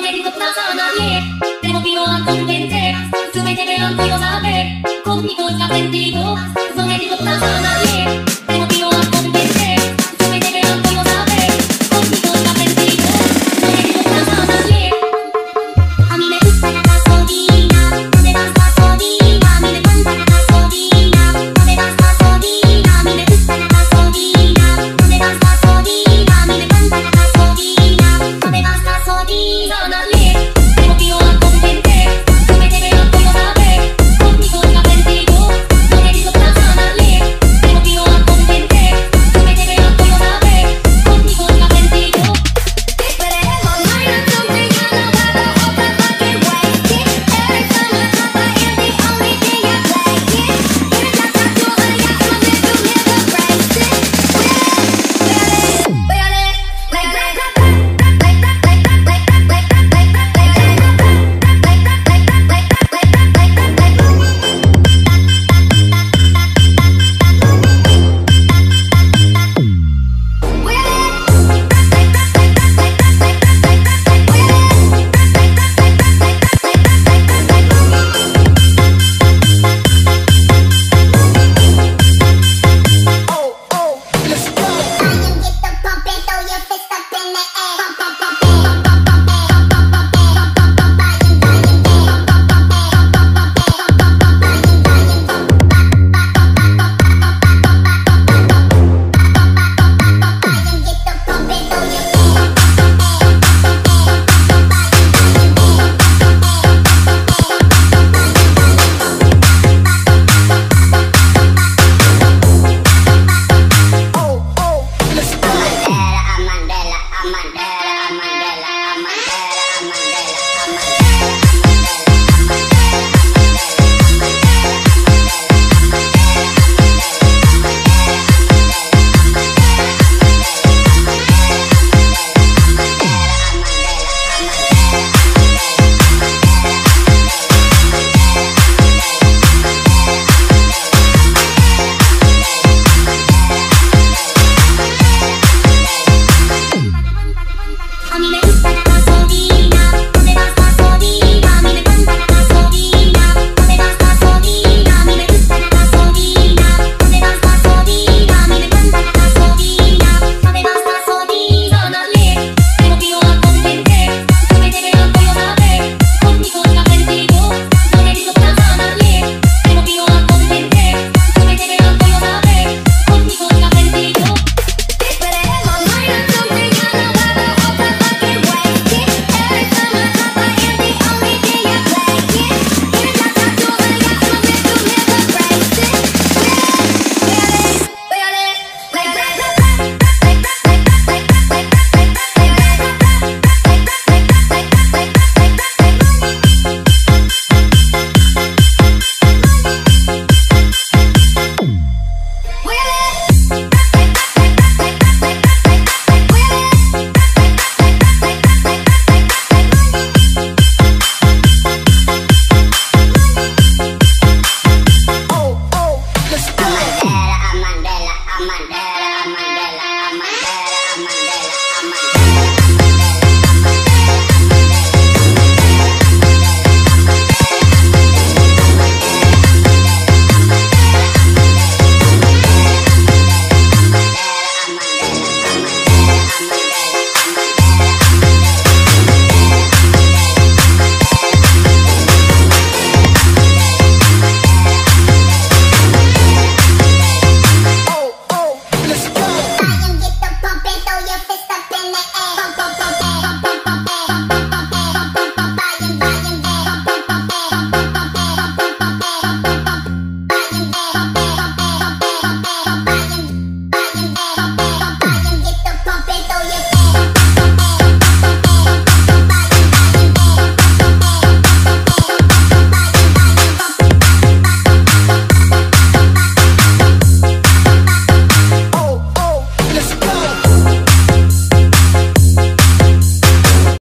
no me digo a nadie. Te motivo a convencer, su mente me lo quiero saber. Conmigo ya aprendido, no me digo a nadie.